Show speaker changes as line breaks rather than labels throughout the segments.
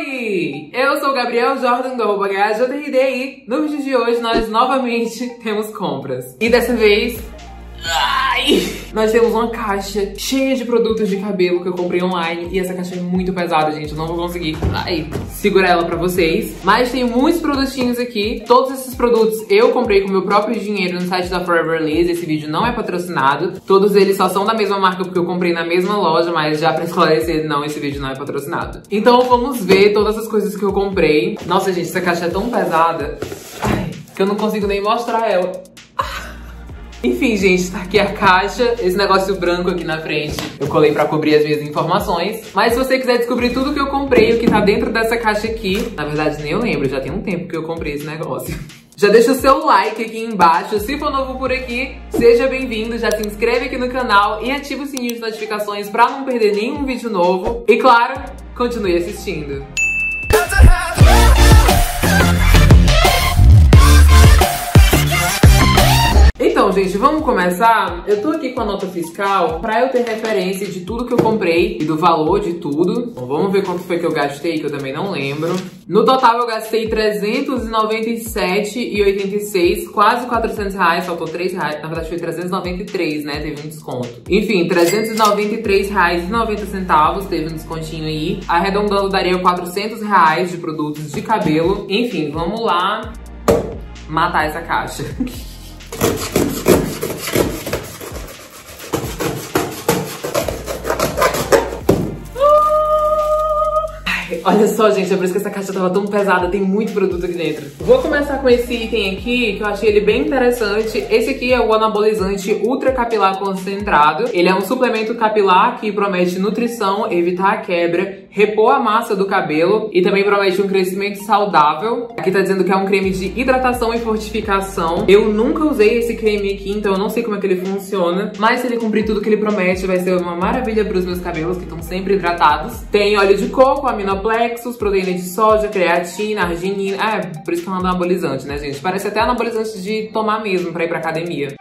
Oi! Eu sou o Gabriel Jordan do arroba HJRD no vídeo de hoje nós novamente temos compras. E dessa vez Ai! Nós temos uma caixa cheia de produtos de cabelo que eu comprei online e essa caixa é muito pesada, gente. Eu não vou conseguir ai, segurar ela pra vocês. Mas tem muitos produtinhos aqui. Todos esses produtos eu comprei com meu próprio dinheiro no site da Forever Lace. Esse vídeo não é patrocinado. Todos eles só são da mesma marca porque eu comprei na mesma loja, mas já pra esclarecer, não, esse vídeo não é patrocinado. Então vamos ver todas as coisas que eu comprei. Nossa, gente, essa caixa é tão pesada que eu não consigo nem mostrar ela. Enfim, gente, tá aqui a caixa, esse negócio branco aqui na frente eu colei pra cobrir as minhas informações. Mas se você quiser descobrir tudo que eu comprei, o que tá dentro dessa caixa aqui, na verdade nem eu lembro, já tem um tempo que eu comprei esse negócio. Já deixa o seu like aqui embaixo, se for novo por aqui, seja bem-vindo, já se inscreve aqui no canal e ativa o sininho de notificações pra não perder nenhum vídeo novo. E claro, continue assistindo. Então, gente, vamos começar? Eu tô aqui com a nota fiscal pra eu ter referência de tudo que eu comprei e do valor de tudo. Vamos ver quanto foi que eu gastei, que eu também não lembro. No total, eu gastei 397,86, quase 400 reais, faltou 3 reais. Na verdade, foi 393, né? Teve um desconto. Enfim, 393 reais e 90 centavos, teve um descontinho aí. Arredondando, daria 400 reais de produtos de cabelo. Enfim, vamos lá matar essa caixa. Olha só, gente, é por isso que essa caixa tava tão pesada, tem muito produto aqui dentro. Vou começar com esse item aqui, que eu achei ele bem interessante. Esse aqui é o anabolizante Ultra Capilar Concentrado. Ele é um suplemento capilar que promete nutrição, evitar a quebra, repor a massa do cabelo e também promete um crescimento saudável. Aqui tá dizendo que é um creme de hidratação e fortificação. Eu nunca usei esse creme aqui, então eu não sei como é que ele funciona. Mas se ele cumprir tudo que ele promete, vai ser uma maravilha pros meus cabelos, que estão sempre hidratados. Tem óleo de coco, aminoplastia, complexos, proteína de soja, creatina, arginina. Ah, é, por isso que é um anabolizante, né, gente? Parece até anabolizante de tomar mesmo pra ir pra academia.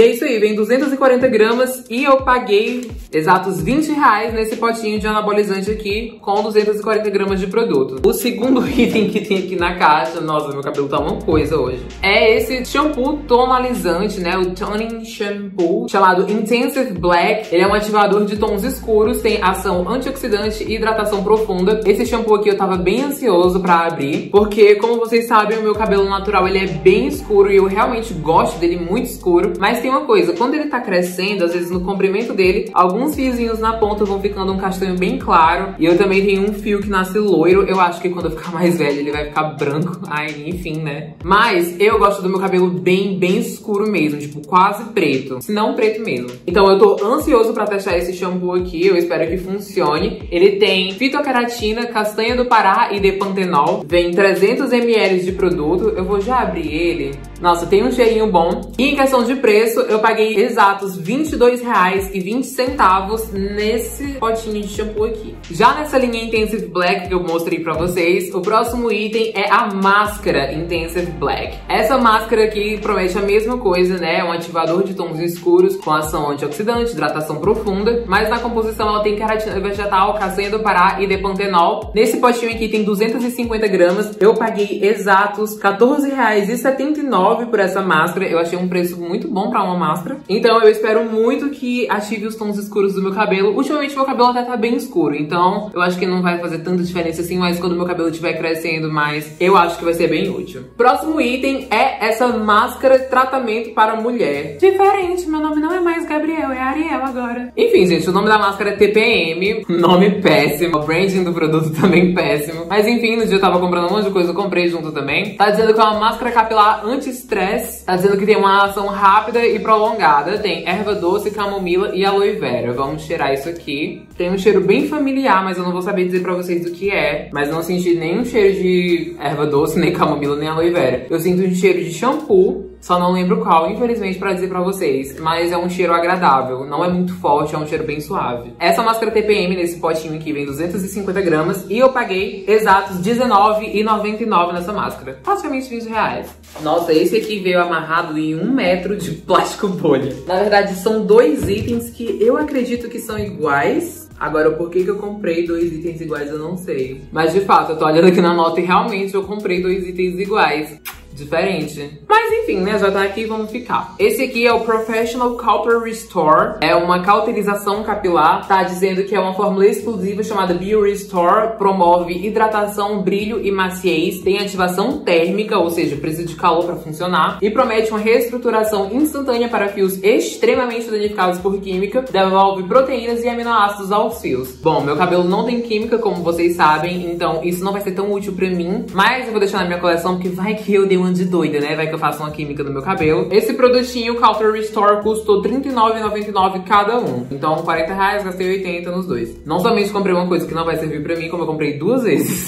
E é isso aí, vem 240 gramas e eu paguei exatos 20 reais nesse potinho de anabolizante aqui com 240 gramas de produto. O segundo item que tem aqui na caixa, nossa, meu cabelo tá uma coisa hoje, é esse shampoo tonalizante, né, o Toning Shampoo, chamado Intensive Black. Ele é um ativador de tons escuros, tem ação antioxidante e hidratação profunda. Esse shampoo aqui eu tava bem ansioso pra abrir, porque como vocês sabem, o meu cabelo natural ele é bem escuro e eu realmente gosto dele muito escuro, mas tem uma coisa, quando ele tá crescendo, às vezes no comprimento dele, alguns fiozinhos na ponta vão ficando um castanho bem claro. E eu também tenho um fio que nasce loiro. Eu acho que quando eu ficar mais velho ele vai ficar branco. Ai, enfim, né? Mas eu gosto do meu cabelo bem, bem escuro mesmo, tipo quase preto. Se não preto mesmo. Então eu tô ansioso pra testar esse shampoo aqui. Eu espero que funcione. Ele tem fitoceratina, castanha do Pará e depantenol. Vem 300 ml de produto. Eu vou já abrir ele. Nossa, tem um cheirinho bom. E em questão de preço, eu paguei exatos R$22,20 nesse potinho de shampoo aqui. Já nessa linha Intensive Black que eu mostrei pra vocês, o próximo item é a máscara Intensive Black. Essa máscara aqui promete a mesma coisa, né? É um ativador de tons escuros com ação antioxidante, hidratação profunda, mas na composição ela tem queratina vegetal, castanha do Pará e depantenol. Nesse potinho aqui tem 250 gramas. Eu paguei exatos R$14,79 por essa máscara. Eu achei um preço muito bom pra uma máscara. Então eu espero muito que ative os tons escuros do meu cabelo. Ultimamente meu cabelo até tá bem escuro, então eu acho que não vai fazer tanta diferença assim, mas quando meu cabelo estiver crescendo mais, eu acho que vai ser bem útil. Próximo item é essa máscara tratamento para mulher. Diferente, meu nome não é mais Gabriel, é Ariel agora. Enfim, gente, o nome da máscara é TPM, nome péssimo, o branding do produto também péssimo. Mas enfim, no dia eu tava comprando um monte de coisa, eu comprei junto também. Tá dizendo que é uma máscara capilar anti-estresse, tá dizendo que tem uma ação rápida e prolongada. Tem erva doce, camomila e aloe vera. Vamos cheirar isso aqui. Tem um cheiro bem familiar, mas eu não vou saber dizer pra vocês do que é. Mas não senti nenhum cheiro de erva doce, nem camomila, nem aloe vera. Eu sinto um cheiro de shampoo só não lembro qual, infelizmente, pra dizer pra vocês. Mas é um cheiro agradável. Não é muito forte, é um cheiro bem suave. Essa máscara TPM nesse potinho aqui vem 250 gramas. E eu paguei exatos R$19,99 nessa máscara. Praticamente 20 reais. Nossa, esse aqui veio amarrado em um metro de plástico bolha. Na verdade, são dois itens que eu acredito que são iguais Agora, por que, que eu comprei dois itens iguais, eu não sei. Mas de fato, eu tô olhando aqui na nota e realmente eu comprei dois itens iguais diferente. Mas enfim, né? Já tá aqui, vamos ficar. Esse aqui é o Professional Copper Restore. É uma cauterização capilar. Tá dizendo que é uma fórmula exclusiva chamada Bio Restore. Promove hidratação, brilho e maciez. Tem ativação térmica, ou seja, precisa de calor para funcionar. E promete uma reestruturação instantânea para fios extremamente danificados por química. Devolve proteínas e aminoácidos aos fios. Bom, meu cabelo não tem química, como vocês sabem. Então isso não vai ser tão útil pra mim. Mas eu vou deixar na minha coleção, porque vai que eu dei uma de doida, né? Vai que eu faço uma química no meu cabelo. Esse produtinho, Counter Restore, custou R$39,99 cada um. Então, 40 reais, gastei 80 nos dois. Não somente comprei uma coisa que não vai servir pra mim, como eu comprei duas vezes.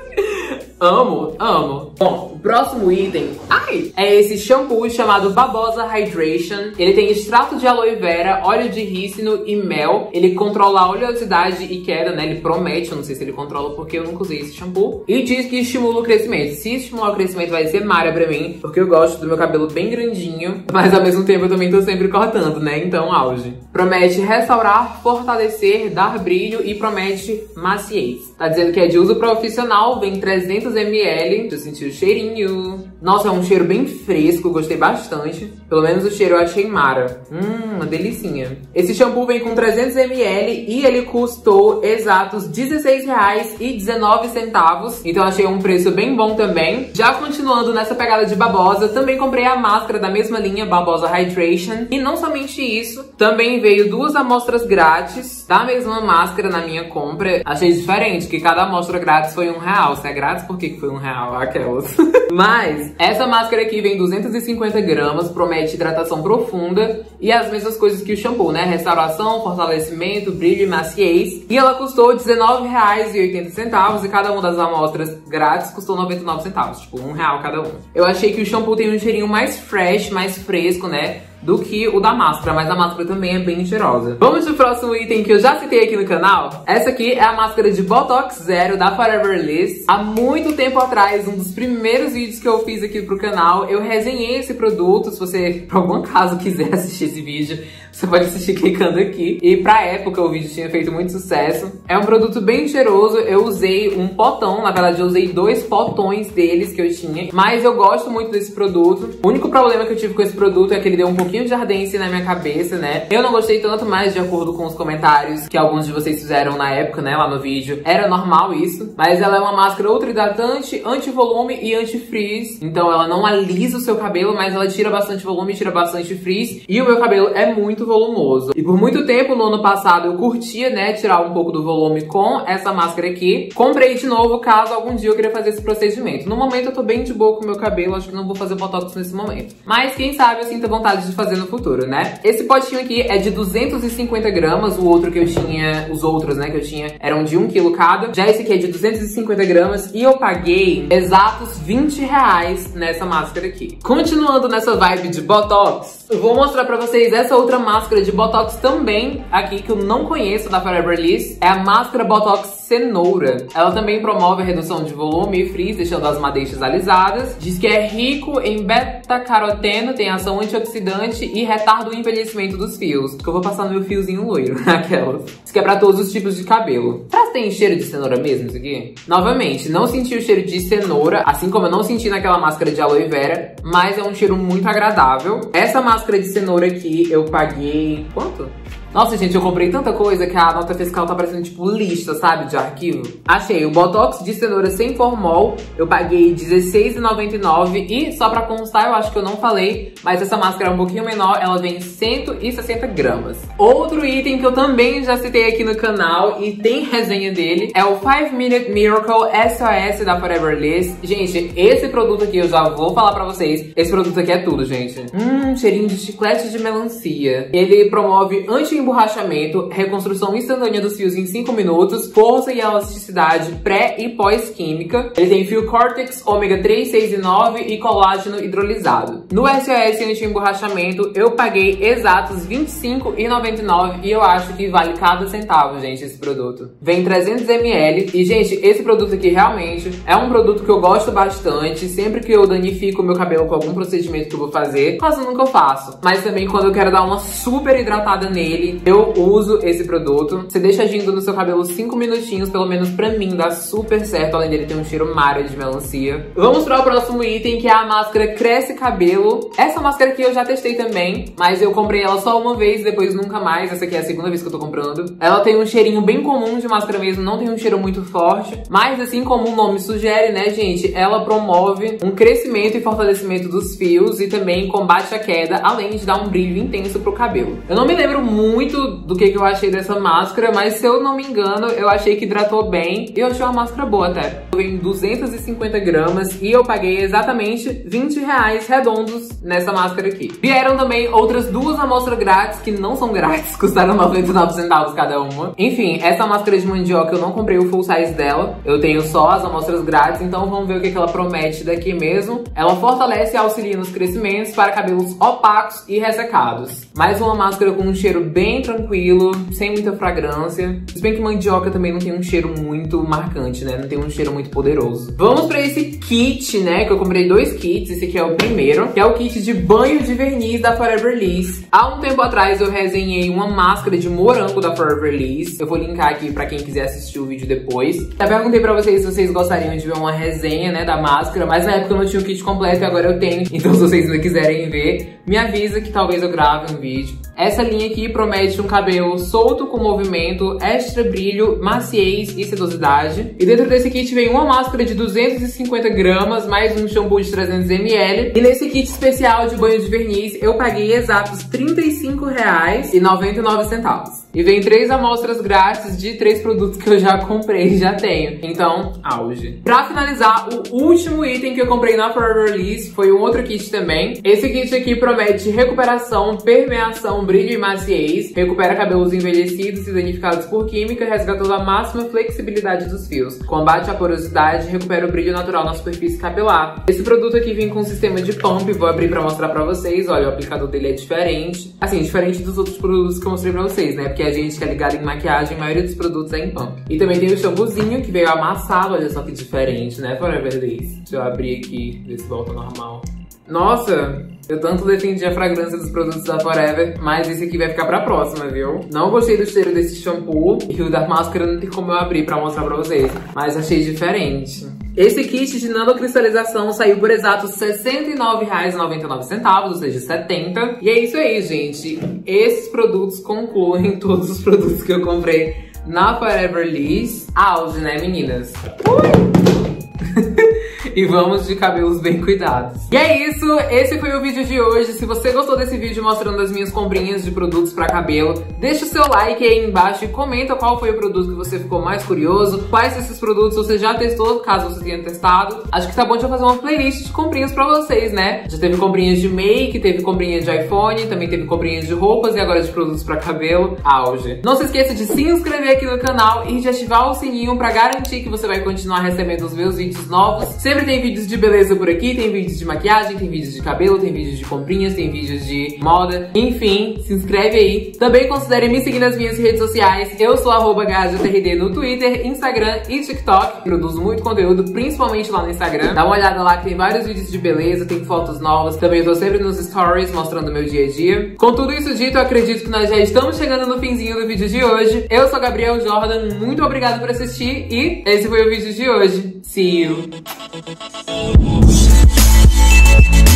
amo, amo. Bom, próximo item, ai, é esse shampoo chamado Babosa Hydration. Ele tem extrato de aloe vera, óleo de rícino e mel. Ele controla a oleosidade e queda, né? Ele promete, eu não sei se ele controla porque eu nunca usei esse shampoo. E diz que estimula o crescimento. Se estimular o crescimento vai ser mara pra mim, porque eu gosto do meu cabelo bem grandinho, mas ao mesmo tempo eu também tô sempre cortando, né? Então, auge. Promete restaurar, fortalecer, dar brilho e promete maciez. Tá dizendo que é de uso profissional, vem 300ml. Deixa eu sentir o cheirinho you nossa, é um cheiro bem fresco, gostei bastante. Pelo menos o cheiro eu achei mara. Hum, uma delicinha. Esse shampoo vem com 300ml e ele custou exatos R$16,19. Então achei um preço bem bom também. Já continuando nessa pegada de babosa, também comprei a máscara da mesma linha, Babosa Hydration. E não somente isso, também veio duas amostras grátis da mesma máscara na minha compra. Achei diferente, que cada amostra grátis foi um real. Se é grátis, por que foi um real? Aquelas. Mas essa máscara aqui vem 250 gramas, promete hidratação profunda e as mesmas coisas que o shampoo, né? Restauração, fortalecimento, brilho e maciez. E ela custou R$19,80 e cada uma das amostras grátis custou 99 centavos, tipo um real cada um. Eu achei que o shampoo tem um cheirinho mais fresh, mais fresco, né? Do que o da máscara, mas a máscara também é bem cheirosa. Vamos pro próximo item que eu já citei aqui no canal. Essa aqui é a máscara de Botox Zero da Forever Liss. Há muito tempo atrás, um dos primeiros vídeos que eu fiz aqui pro canal, eu resenhei esse produto. Se você, por algum caso, quiser assistir esse vídeo, você pode assistir clicando aqui. E pra época o vídeo tinha feito muito sucesso. É um produto bem cheiroso. Eu usei um potão, na verdade eu usei dois potões deles que eu tinha. Mas eu gosto muito desse produto. O único problema que eu tive com esse produto é que ele deu um pouquinho de ardência na minha cabeça, né? Eu não gostei tanto, mas de acordo com os comentários que alguns de vocês fizeram na época, né, lá no vídeo, era normal isso. Mas ela é uma máscara ultra hidratante, anti-volume e anti-frizz. Então ela não alisa o seu cabelo, mas ela tira bastante volume, tira bastante frizz. E o meu cabelo é muito muito volumoso. E por muito tempo, no ano passado, eu curtia, né, tirar um pouco do volume com essa máscara aqui. Comprei de novo, caso algum dia eu queira fazer esse procedimento. No momento, eu tô bem de boa com o meu cabelo, acho que não vou fazer botox nesse momento. Mas, quem sabe, eu sinto vontade de fazer no futuro, né? Esse potinho aqui é de 250 gramas, o outro que eu tinha, os outros, né, que eu tinha, eram de 1 kg cada. Já esse aqui é de 250 gramas e eu paguei exatos 20 reais nessa máscara aqui. Continuando nessa vibe de botox, vou mostrar pra vocês essa outra máscara máscara de Botox também aqui que eu não conheço da Forever Liss. É a máscara Botox cenoura. Ela também promove a redução de volume e frizz, deixando as madeixas alisadas. Diz que é rico em beta-caroteno, tem ação antioxidante e retarda o envelhecimento dos fios. Que eu vou passar no meu fiozinho loiro, aquelas. Diz que é pra todos os tipos de cabelo. Será que tem cheiro de cenoura mesmo isso aqui? Novamente, não senti o cheiro de cenoura, assim como eu não senti naquela máscara de aloe vera, mas é um cheiro muito agradável. Essa máscara de cenoura aqui eu paguei... quanto? Nossa, gente, eu comprei tanta coisa que a nota fiscal tá parecendo tipo lista, sabe, de arquivo. Achei o Botox de cenoura sem formol, eu paguei R$16,99 e só pra constar, eu acho que eu não falei, mas essa máscara é um pouquinho menor, ela vem 160 gramas. Outro item que eu também já citei aqui no canal e tem resenha dele é o 5 Minute Miracle SOS da Forever Liss. Gente, esse produto aqui eu já vou falar pra vocês, esse produto aqui é tudo, gente. Hum, cheirinho de chiclete de melancia. Ele promove anti emborrachamento, reconstrução instantânea dos fios em 5 minutos, força e elasticidade pré e pós-química. Ele tem fio Cortex ômega 3, 6 e 9 e colágeno hidrolisado. No SOS anti-emborrachamento, eu paguei exatos R$25,99 e eu acho que vale cada centavo, gente, esse produto. Vem 300ml e, gente, esse produto aqui realmente é um produto que eu gosto bastante. Sempre que eu danifico meu cabelo com algum procedimento que eu vou fazer, quase nunca eu faço. Mas também quando eu quero dar uma super hidratada nele, eu uso esse produto. Você deixa agindo no seu cabelo 5 minutinhos, pelo menos pra mim, dá super certo. Além dele ter um cheiro mara de melancia. Vamos para o próximo item, que é a máscara Cresce Cabelo. Essa máscara aqui eu já testei também, mas eu comprei ela só uma vez, depois nunca mais. Essa aqui é a segunda vez que eu tô comprando. Ela tem um cheirinho bem comum de máscara mesmo, não tem um cheiro muito forte. Mas assim como o nome sugere, né, gente, ela promove um crescimento e fortalecimento dos fios e também combate a queda, além de dar um brilho intenso pro cabelo. Eu não me lembro muito do que, que eu achei dessa máscara, mas se eu não me engano, eu achei que hidratou bem e eu achei uma máscara boa até. Vem 250 gramas e eu paguei exatamente 20 reais redondos nessa máscara aqui. Vieram também outras duas amostras grátis, que não são grátis, custaram 99 centavos cada uma. Enfim, essa máscara de mandioca eu não comprei o full size dela, eu tenho só as amostras grátis, então vamos ver o que, que ela promete daqui mesmo. Ela fortalece e auxilia nos crescimentos para cabelos opacos e ressecados. Mais uma máscara com um cheiro bem tranquilo, sem muita fragrância. Se bem que mandioca também não tem um cheiro muito marcante, né? Não tem um cheiro muito poderoso. Vamos pra esse kit, né? Que eu comprei dois kits. Esse aqui é o primeiro, que é o kit de banho de verniz da Forever Liss. Há um tempo atrás eu resenhei uma máscara de morango da Forever Liss. Eu vou linkar aqui pra quem quiser assistir o vídeo depois. Já perguntei pra vocês se vocês gostariam de ver uma resenha, né, da máscara, mas na época eu não tinha o kit completo e agora eu tenho. Então se vocês ainda quiserem ver, me avisa que talvez eu grave um vídeo. Essa linha aqui promete um cabelo solto com movimento, extra brilho, maciez e sedosidade. E dentro desse kit vem uma máscara de 250 gramas, mais um shampoo de 300 ml. E nesse kit especial de banho de verniz, eu paguei exatos R$ 35,99. E vem três amostras grátis de três produtos que eu já comprei e já tenho. Então, auge. Pra finalizar, o último item que eu comprei na Forever Liss foi um outro kit também. Esse kit aqui promete recuperação, permeação, brilho e maciez. Recupera cabelos envelhecidos e danificados por química, resgatando a máxima flexibilidade dos fios. Combate a porosidade, recupera o brilho natural na superfície capilar. Esse produto aqui vem com um sistema de pump, vou abrir pra mostrar pra vocês. Olha, o aplicador dele é diferente. Assim, diferente dos outros produtos que eu mostrei pra vocês, né? Porque que a gente que é ligado em maquiagem, a maioria dos produtos é em pump. E também tem o shampoozinho que veio amassado, olha só que diferente, né, Forever Days? Deixa eu abrir aqui, ver se volta normal. Nossa, eu tanto defendi a fragrância dos produtos da Forever, mas esse aqui vai ficar pra próxima, viu? Não gostei do cheiro desse shampoo e o da máscara não tem como eu abrir pra mostrar pra vocês, mas achei diferente. Esse kit de nanocristalização saiu por exatos R$ 69,99, ou seja, 70. E é isso aí, gente. Esses produtos concluem todos os produtos que eu comprei na Forever Liss. Auge, né, meninas? Ui! e vamos de cabelos bem cuidados. E é isso, esse foi o vídeo de hoje. Se você gostou desse vídeo mostrando as minhas comprinhas de produtos pra cabelo, deixa o seu like aí embaixo e comenta qual foi o produto que você ficou mais curioso, quais desses produtos você já testou, caso você tenha testado. Acho que tá bom de eu fazer uma playlist de comprinhas pra vocês, né? Já teve comprinhas de make, teve comprinhas de iPhone, também teve comprinhas de roupas e agora de produtos pra cabelo. Auge. Não se esqueça de se inscrever aqui no canal e de ativar o sininho pra garantir que você vai continuar recebendo os meus vídeos novos. Sempre Sempre tem vídeos de beleza por aqui, tem vídeos de maquiagem, tem vídeos de cabelo, tem vídeos de comprinhas, tem vídeos de moda. Enfim, se inscreve aí. Também considere me seguir nas minhas redes sociais. Eu sou arroba no Twitter, Instagram e TikTok. Produzo muito conteúdo, principalmente lá no Instagram. Dá uma olhada lá que tem vários vídeos de beleza, tem fotos novas. Também eu tô sempre nos stories mostrando o meu dia a dia. Com tudo isso dito, eu acredito que nós já estamos chegando no finzinho do vídeo de hoje. Eu sou Gabriel Jordan, muito obrigado por assistir e esse foi o vídeo de hoje. See you! We'll be right back.